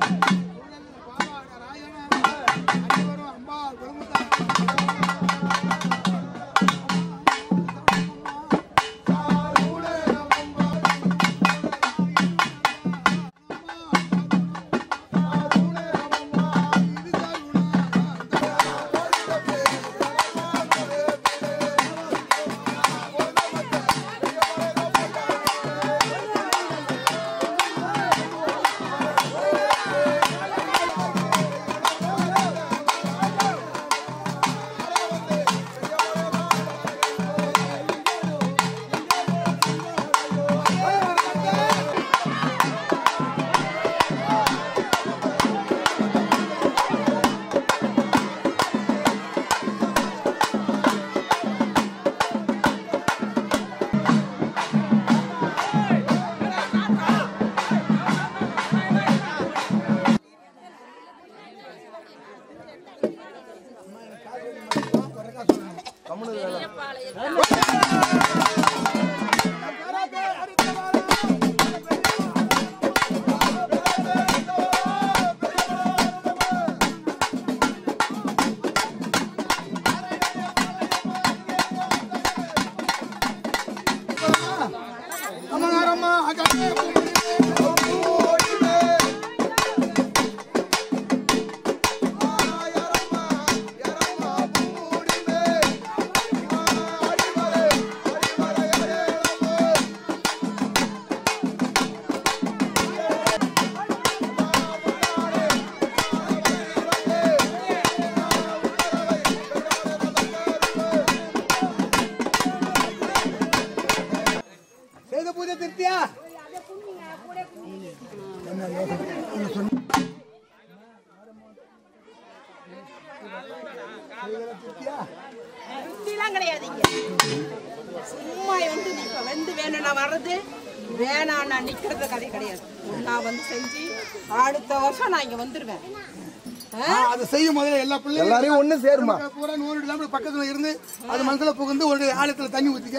Thank you. கிடையாதுங்க சும்மா வந்து இப்ப வந்து வேணும்னா வர்றது வேணாம் நான் நிக்கிறது கதை கிடையாது. நான் வந்து செஞ்சு அடுத்த வருஷம் நான் இங்க வந்துருவேன். ஆ, அது செய்யும் முதல்ல எல்லா பிள்ளையும் எல்லாரையும் ஒண்ணு சேருமா? பூரா நூறு இல்லாம பக்கத்துல இருந்து அது மனசுல புகுந்து ஒரு ஆழத்துல தண்ணி ஊத்திக்க.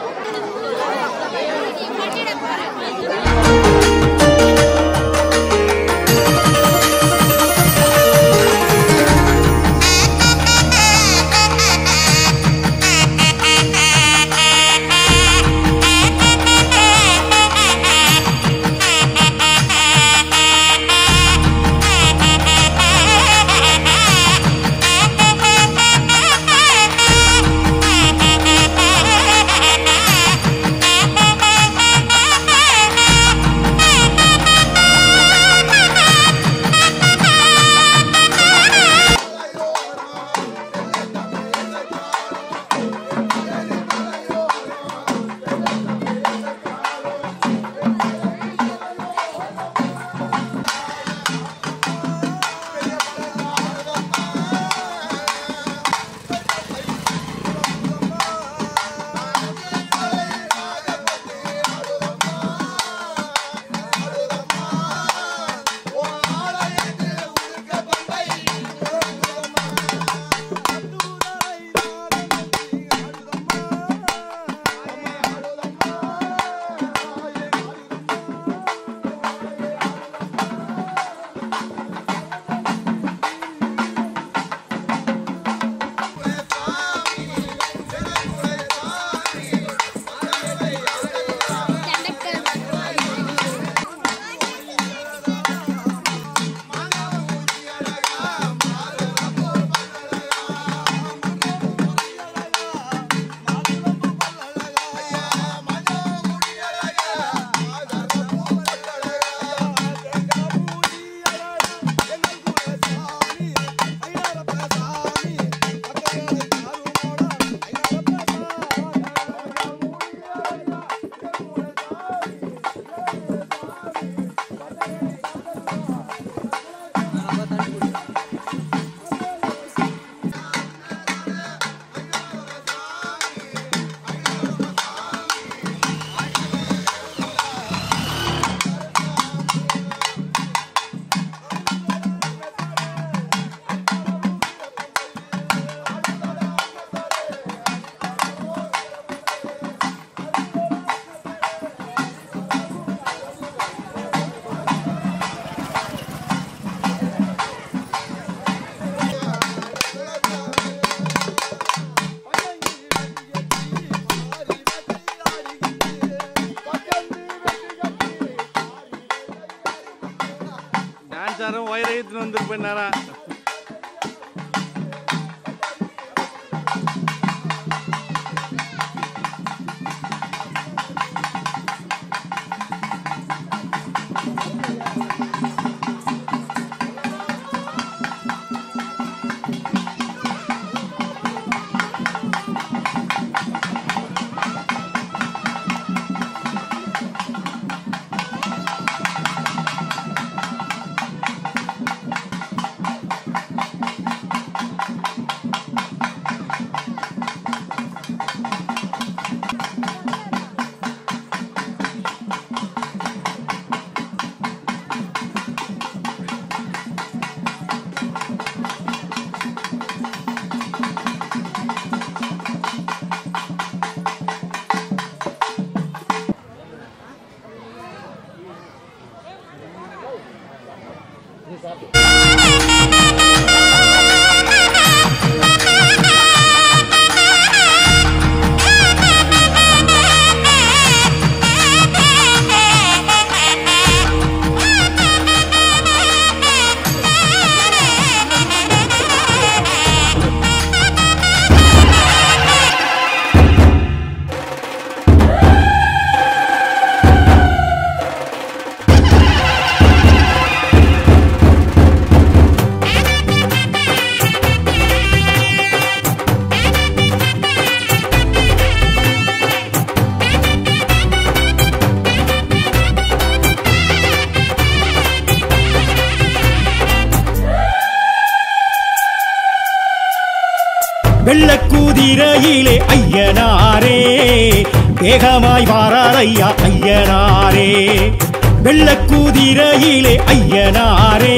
வெள்ளக்கூதிரையிலே ஐயனாரே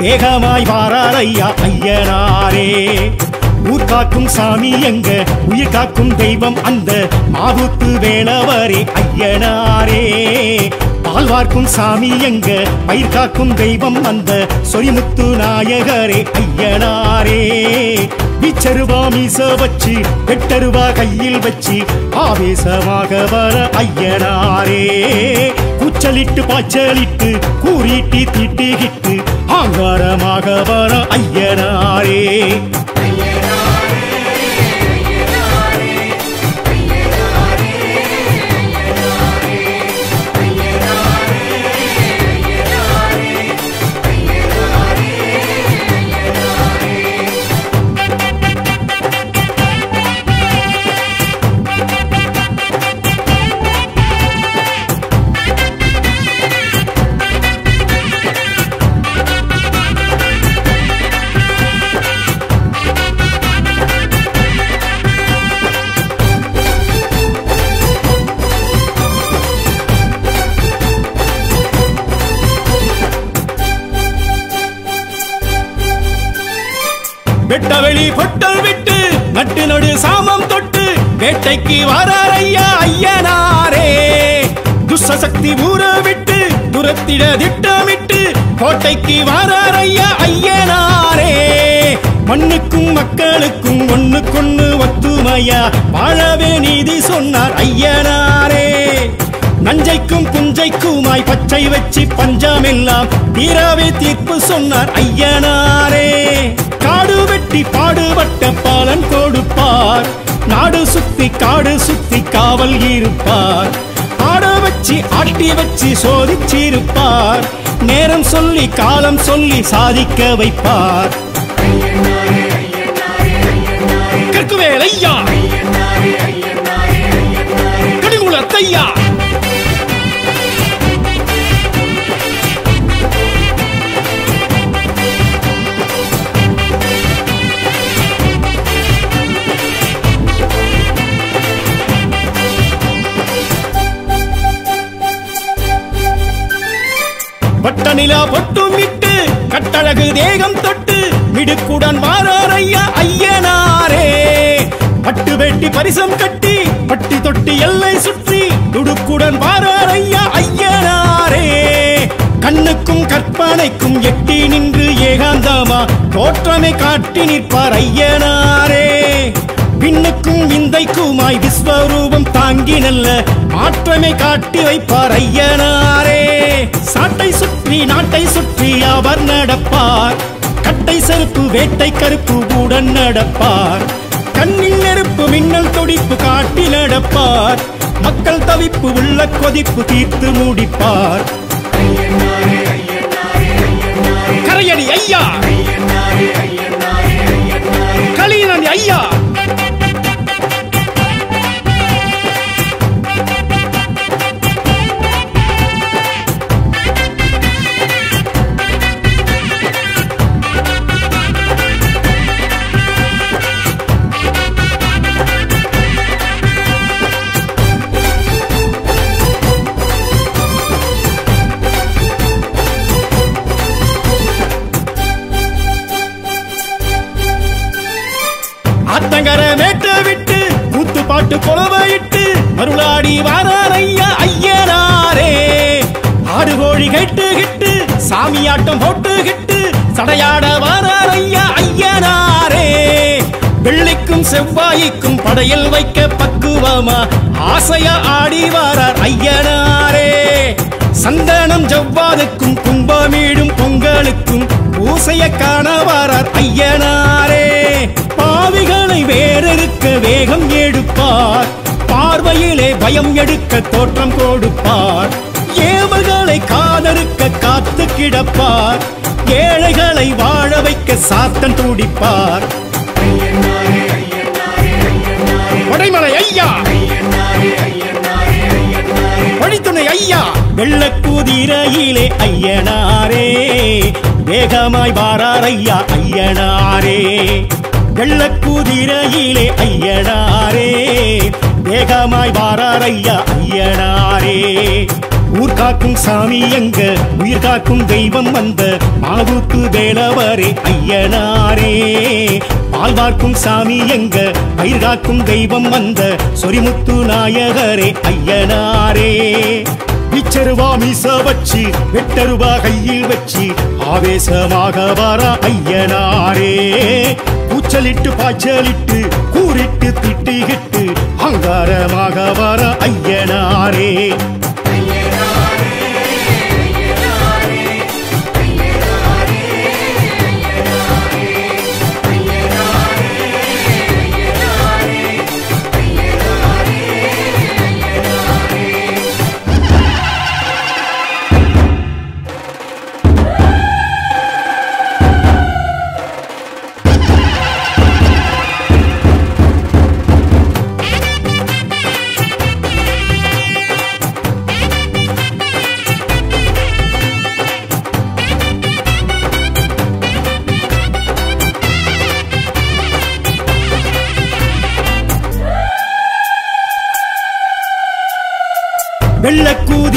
வேகமாய் வாரார் ஐயா ஐயனாரே. ஊர் காக்கும் சாமி எங்க உயிர் காக்கும் தெய்வம் அந்த மாவுத்து வேளவரே ஐயனாரே. வார்க்கும் சாமி எங்க? பயிர் காக்கும் தெய்வம் அந்த சொரிமுத்து நாயகரே ஐயனாரே. விச்சருவா மீச வச்சு எட்டருவா கையில் வச்சு ஆவேசமாக வர ஐயனாரே. கூச்சலிட்டு பாய்ச்சலிட்டு கூறிட்டு திட்டிகிட்டு ஆங்காரமாக வர ஐயனாரே. வெட்டவெளி பொட்டல் விட்டு நட்டு நடு சாமம் தொட்டு வேட்டைக்கு வரார் ஐயா ஐயனாரே. துஷ்டசக்தி ஊற விட்டு துரத்திட திட்டமிட்டு கோட்டைக்கு வரார் ஐயா ஐயனாரே. மண்ணுக்கும் மக்களுக்கும் ஒண்ணுக்கொண்ணு ஒத்துமையா வாழவே நீதி சொன்னார் ஐயனாரே. நஞ்சைக்கும் புஞ்சைக்குமாய் பச்சை வச்சு பஞ்சமெல்லாம் தீராவே தீர்ப்பு சொன்னார் ஐயனாரே. கட்டி பாடுபட்ட பாலன் கொடுப்பார். நாடு சுத்தி காடு சுத்தி காவல் இருப்பார் ஆட வச்சு ஆட்டி வச்சு சோதிச்சிருப்பார். நேரம் சொல்லி காலம் சொல்லி சாதிக்க வைப்பார். கற்குவேல் ஐயா. நிலா பொட்டும் இட்டு கட்டழகு தேகம் தொட்டு மிடுக்குடன் வாரார் ஐயா ஐயனாரே. பட்டு வெட்டி பரிசம் கட்டி பட்டி தொட்டி எல்லை சுற்றி துடுக்குடன் வாரார் ஐயா ஐயனாரே. கண்ணுக்கும் கற்பனைக்கும் எட்டி நின்று ஏகாந்தமா தோற்றமை காட்டி நிற்பார் ஐயனாரே. பின்னுக்கும் விந்தைக்குமாய் விஸ்வரூபம் தாங்கி நல்ல மாற்றமை காட்டி வைப்பார் ஐயனாரே. சாட்டை சுற்றி நாட்டை சுற்றி அவர் நடப்பார். கட்டை செருப்பு வேட்டை கருப்பு உடன் நடப்பார். கண்ணில் நெருப்பு மின்னல் துடிப்பு காட்டி நடப்பார். மக்கள் தவிப்பு உள்ள கொதிப்பு தீர்த்து முடிப்பார். கரையடி ஐயா. கட்டு கிட்டு சாமி சாமியாட்டம் போட்டு கிட்டு சடையாட வாரார் ஐயா ஐயனாரே. வெள்ளிக்கும் செவ்வாய்க்கும் படையல் வைக்க பக்குவமா ஆசையா ஆடி வாரார் ஐயனாரே. சந்தனம் ஜவ்வாதுக்கும் கும்பமீடும் பொங்கலுக்கும் பூசைய காண வாரார் ஐயனாரே. பாவிகளை வேறெடுக்க வேகம் எடுப்பார். பார்வையிலே பயம் எடுக்க தோற்றம் கொடுப்பார். ஏவல்களை காதறுக்க காத்து கிடப்பார். ஏழைகளை வாழ வைக்க சாத்தன் துடிப்பார். கொடைமலை ஐயா. வழித்துணை ஐயா. வெள்ளக்கூதிரையிலே ஐயனாரே. வேகமாய் வாரார் ஐயா ஐயனாரே. வெள்ளக்கூ வெள்ளக்குதிரையிலே ஐயனாரே. வேகமாய் வாரார் ஐயா ஐயனாரே. ஊர் காக்கும் சாமி எங்க? உயிர் காக்கும் தெய்வம் வந்த மாவுக்கு வேலவரே ஐயனாரே. பால் பார்க்கும் சாமி எங்க? பயிர் காக்கும் தெய்வம் வந்த சொரிமுத்து நாயகரே ஐயனாரே. இச்சருவா மீச வச்சு வெட்டருவா கையில் வச்சு ஆவேசமாக வர ஐயனாரே. கூச்சலிட்டு பாய்ச்சலிட்டு கூறிட்டு திட்டிகிட்டு அங்காரமாக வர ஐயனாரே.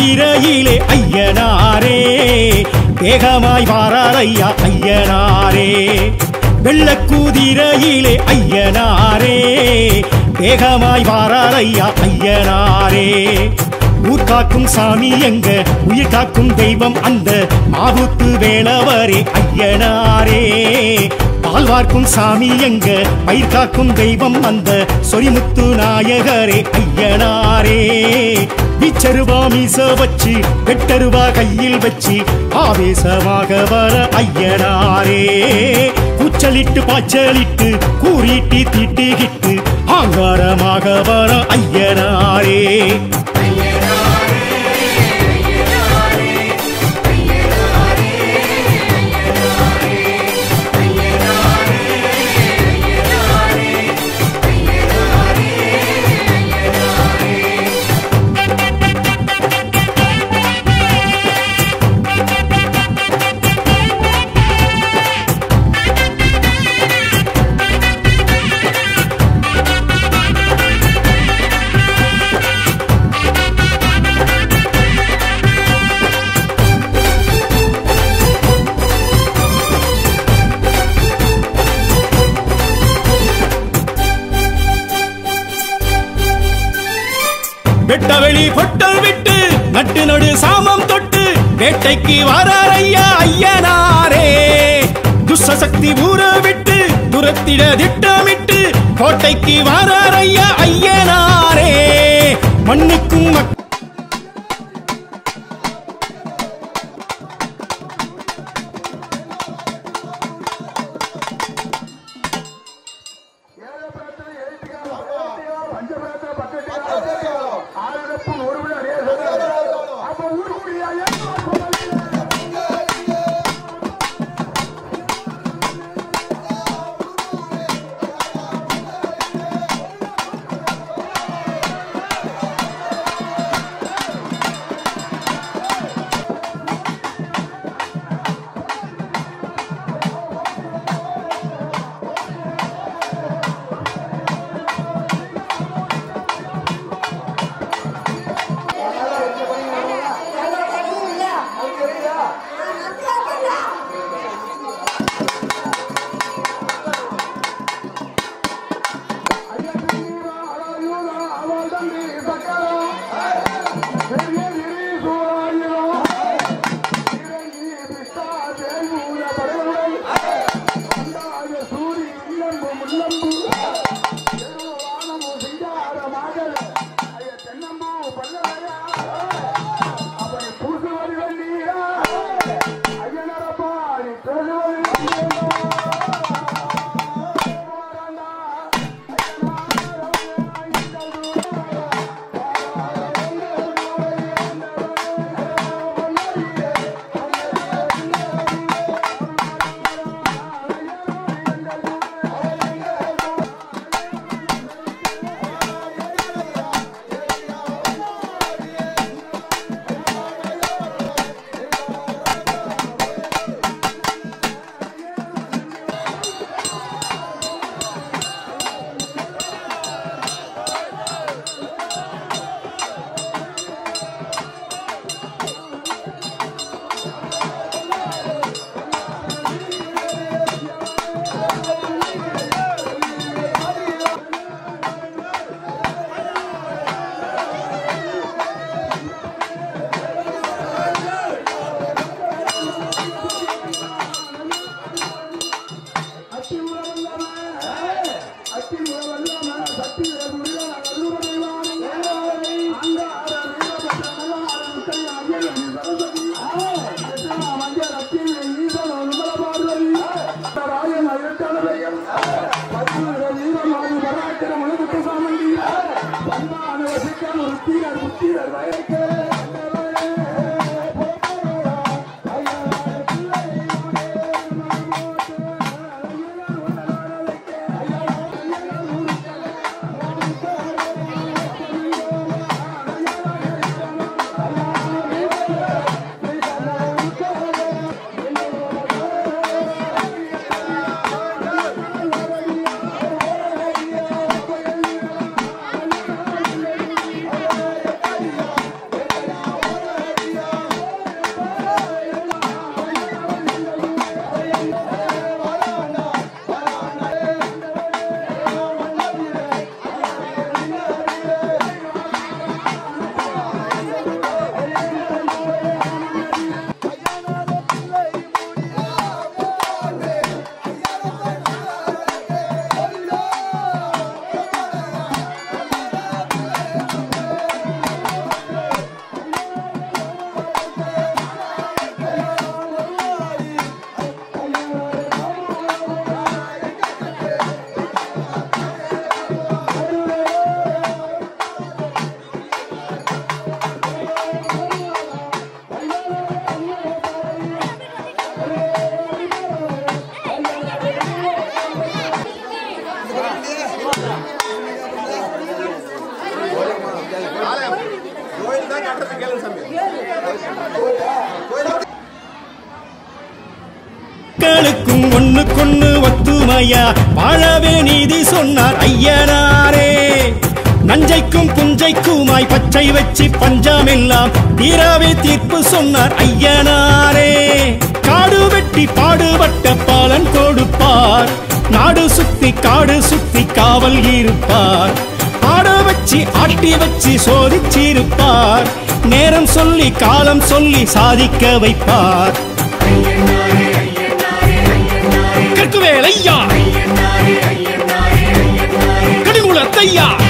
வெள்ளக்கூதிரையிலே ஐயனாரே. வேகமாய் வாராரையா ஐயா ஐயனாரே வெள்ளக்கூதிரையிலே ஐயனாரே. வேகமாய் வாராரையா ஐயனாரே. ஊர் காக்கும் சாமி எங்க? உயிர் காக்கும் தெய்வம் அந்த மாவுத்து வேளவரே ஐயனாரே. பால் வார்க்கும் சாமி எங்க? பயிர் காக்கும் தெய்வம் அந்த சொரிமுத்து நாயகரே ஐயனாரே. வீச்சருவா மீச வச்சு வெட்டருவா கையில் வச்சு ஆவேசமாக வர ஐயனாரே. கூச்சலிட்டு பாய்ச்சலிட்டு கூறிட்டு திட்டுகிட்டு ஆங்காரமாக வர ஐயனாரே. வேட்டைக்கு வர கொண்டு ஒத்துமையா? வாழவே நீதி சொன்னார் ஐயனாரே. நஞ்சைக்கும் புஞ்சைக்குமாய் பச்சை வச்சு பஞ்சமெல்லாம் தீராவே தீர்ப்பு சொன்னார் ஐயனாரே. காடு வெட்டி பாடுபட்ட பாலன் கொடுப்பார். நாடு சுத்தி காடு சுத்தி காவல் இருப்பார் ஆட வச்சு ஆட்டி வச்சு சோதிச்சிருப்பார். நேரம் சொல்லி காலம் சொல்லி சாதிக்க வைப்பார். முத்துவேலையா கடுங்குளத்தையா?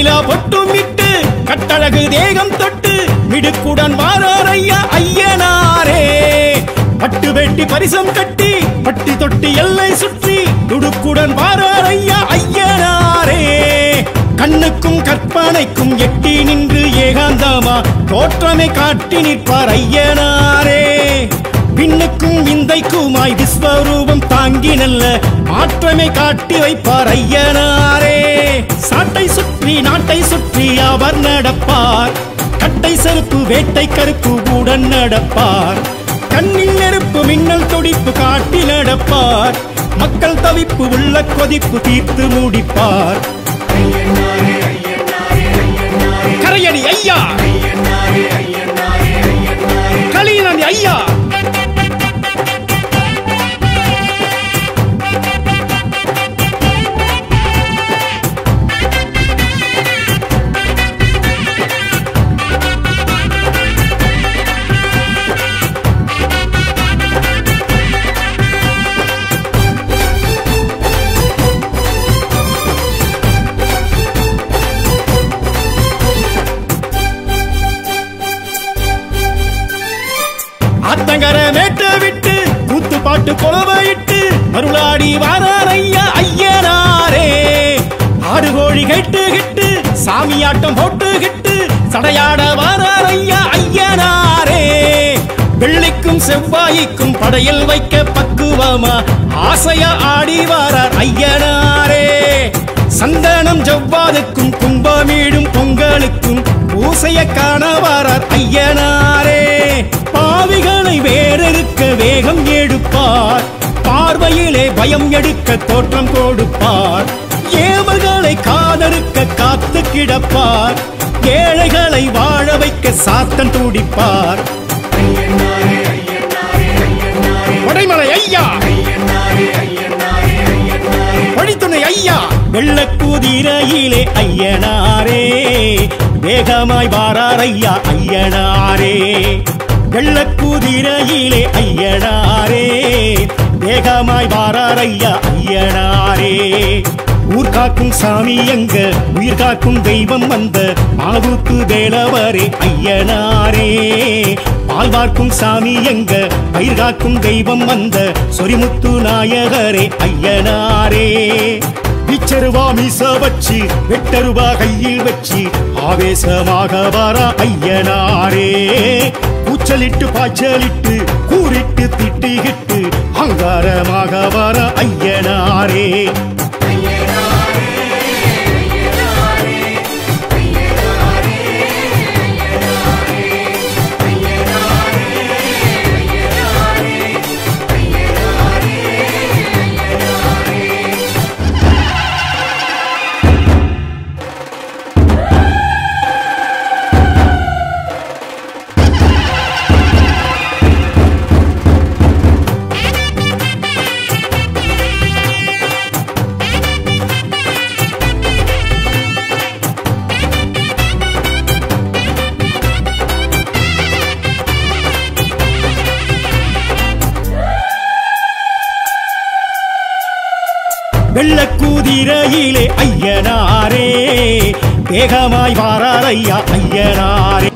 நிலா ஐயா கடிகுளத்தையா தேகம் தொட்டு மிடுக்குடன் வாரார் ஐயா ஐயனாரே. பட்டு வெட்டி பரிசம் கட்டி பட்டி தொட்டி எல்லை சுற்றி துடுக்குடன் வாரார் ஐயா ஐயனாரே. கண்ணுக்கும் கற்பனைக்கும் எட்டி நின்று ஏகாந்தமா தோற்றமை காட்டி நிற்பார் ஐயனாரே. விண்ணுக்கும் இந்தைக்குமாய் விஸ்வரூபம் தாங்கி நல்ல மாற்றமை காட்டி வைப்பார் ஐயனாரே. சாட்டை சுற்றி நாட்டை சுற்றி அவர் நடப்பார். கட்டை செருப்பு வேட்டை கருப்பு உடன் நடப்பார். கண்ணில் நெருப்பு மின்னல் துடிப்பு காட்டி நடப்பார். மக்கள் தவிப்பு உள்ள கொதிப்பு தீர்த்து முடிப்பார். கரையடி ஐயா! செவ்வாய்க்கும் படையில் வைக்க பக்குவமா? ஆசைய ஆடி வாரார் ஐயனாரே. சந்தனம் ஜவ்வாதுக்கும் கும்பமீடும் பொங்கலுக்கும் பூசைய காண வாரார் ஐயனாரே. பாவிகளை வேறெடுக்க வேகம் எடுப்பார். பார்வையிலே பயம் எடுக்க தோற்றம் கொடுப்பார். ஏவல்களை காதறுக்க காத்து கிடப்பார். ஏழைகளை வாழ வைக்க சாத்தன் துடிப்பார். கொடைமலை ஐயா. படித்துணை ஐயா. வெள்ளக்குதிரையிலே ஐயனாரே. வேகமாய் வாரார் ஐயா ஐயனாரே. வெள்ளக்குதிரையிலே ஐயனாரே. வேகமாய் வாரார் ஐயா ஐயனாரே. ஊர் காக்கும் சாமி எங்க உயிர் காக்கும் தெய்வம் வந்த மாவுத்து வேளவரே ஐயனாரே. பால் பார்க்கும் சாமி எங்க? பயிர் காக்கும் தெய்வம் வந்த சொரிமுத்து நாயகரே ஐயனாரே. பிச்சருவா மீச வச்சு வெட்டருவா கையில் வச்சு ஆவேசமாக வர ஐயனாரே. கூச்சலிட்டு பாய்ச்சலிட்டு கூறிட்டு திட்டிகிட்டு அங்காரமாக வர ஐயனாரே. வேகமாய் வாரார் ஐயா ஐயனாரே.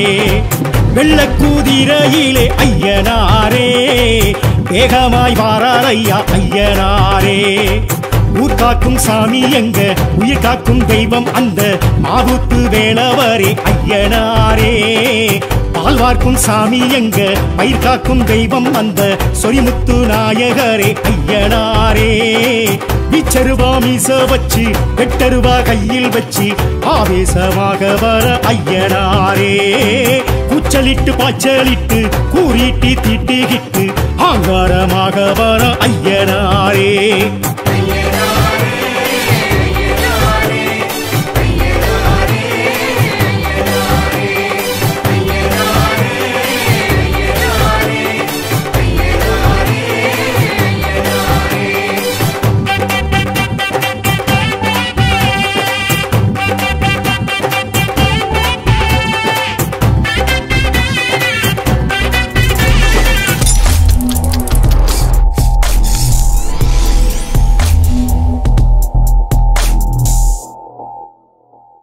ஏ வெள்ளக்கூதிரையிலே ஐயனாரே வேகமாய் வாரார் ஐயா ஐயனாரே. ஊர் காக்கும் சாமி எங்க உயிர் காக்கும் தெய்வம் அந்த மாவுத்து வேளவரே ஐயனாரே. ஆழ்வார்க்கும் சாமி எங்க? பயிர் காக்கும் தெய்வம் அந்த சொரிமுத்து நாயகரே ஐயனாரே. விச்சருவா மீச வச்சு எட்டருவா கையில் வச்சு ஆவேசமாக வர ஐயனாரே. கூச்சலிட்டு பாய்ச்சலிட்டு கூறிட்டு திட்டுகிட்டு ஆங்காரமாக வர ஐயனாரே.